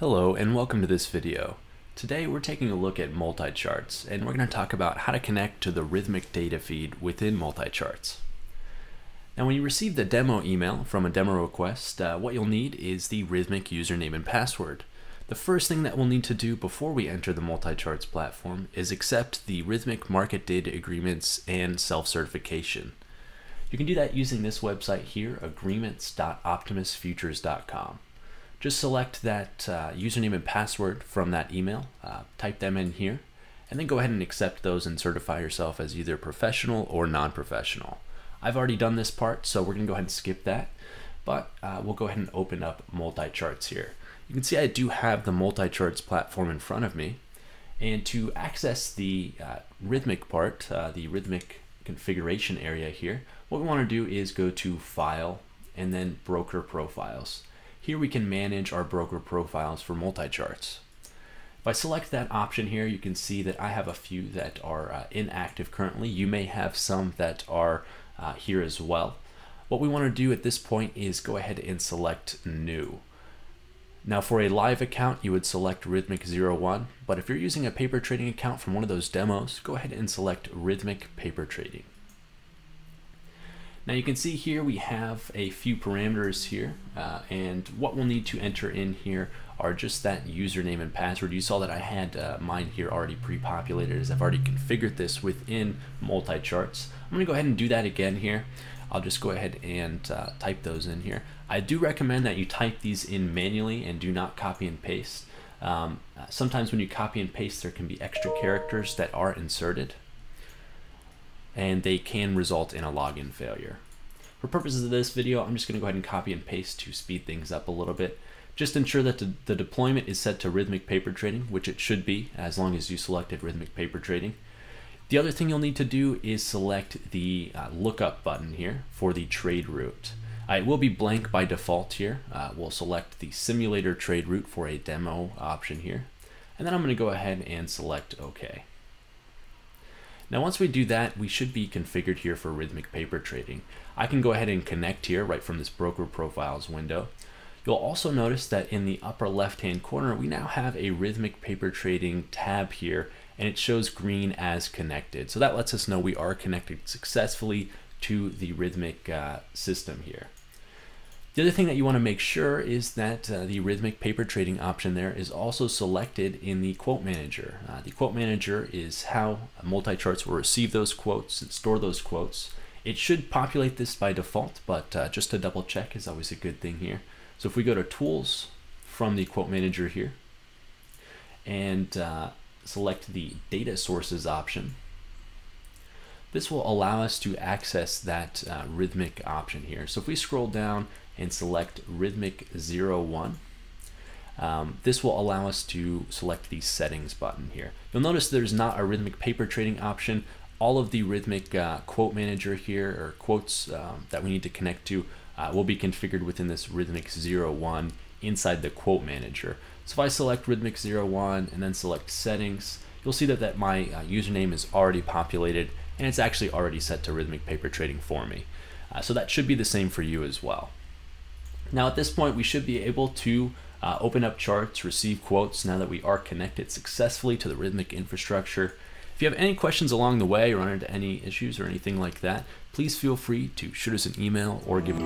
Hello and welcome to this video. Today we're taking a look at MultiCharts and we're going to talk about how to connect to the Rithmic data feed within MultiCharts. Now when you receive the demo email from a demo request, uh, what you'll need is the Rithmic username and password. The first thing that we'll need to do before we enter the MultiCharts platform is accept the Rithmic market data agreements and self-certification. You can do that using this website here, agreements.optimusfutures.com just select that uh, username and password from that email, uh, type them in here, and then go ahead and accept those and certify yourself as either professional or non-professional. I've already done this part, so we're gonna go ahead and skip that, but uh, we'll go ahead and open up MultiCharts here. You can see I do have the MultiCharts platform in front of me, and to access the uh, Rithmic part, uh, the Rithmic configuration area here, what we wanna do is go to File, and then Broker Profiles. Here we can manage our broker profiles for MultiCharts. If I select that option here, you can see that I have a few that are uh, inactive currently. You may have some that are uh, here as well. What we want to do at this point is go ahead and select new. Now for a live account, you would select Rithmic01, but if you're using a paper trading account from one of those demos, go ahead and select Rithmic Paper Trading. Now you can see here we have a few parameters here uh, and what we'll need to enter in here are just that username and password. You saw that I had uh, mine here already pre-populated as I've already configured this within MultiCharts. I'm going to go ahead and do that again here. I'll just go ahead and uh, type those in here. I do recommend that you type these in manually and do not copy and paste. Um, sometimes when you copy and paste there can be extra characters that are inserted and they can result in a login failure. For purposes of this video, I'm just going to go ahead and copy and paste to speed things up a little bit. Just ensure that the, deployment is set to Rithmic Paper Trading, which it should be as long as you selected Rithmic Paper Trading. The other thing you'll need to do is select the uh, lookup button here for the trade route. Uh, it will be blank by default here. Uh, we'll select the simulator trade route for a demo option here. And then I'm going to go ahead and select OK. Now once we do that, we should be configured here for Rithmic Paper Trading. I can go ahead and connect here right from this Broker Profiles window. You'll also notice that in the upper left-hand corner, we now have a Rithmic Paper Trading tab here, and it shows green as connected. So that lets us know we are connected successfully to the Rithmic uh, system here. The other thing that you want to make sure is that uh, the Rithmic paper trading option there is also selected in the quote manager. Uh, the quote manager is how MultiCharts will receive those quotes and store those quotes. It should populate this by default, but uh, just to double check is always a good thing here. So if we go to tools from the quote manager here and uh, select the data sources option, this will allow us to access that uh, Rithmic option here. So if we scroll down and select Rithmic 01. Um, this will allow us to select the settings button here. You'll notice there's not a Rithmic paper trading option. All of the Rithmic uh, quote manager here or quotes um, that we need to connect to uh, will be configured within this Rithmic 01 inside the quote manager. So if I select Rithmic 01 and then select settings, you'll see that, that my uh, username is already populated and it's actually already set to Rithmic paper trading for me. Uh, so that should be the same for you as well. Now at this point, we should be able to uh, open up charts, receive quotes now that we are connected successfully to the Rithmic infrastructure. If you have any questions along the way or run into any issues or anything like that, please feel free to shoot us an email or give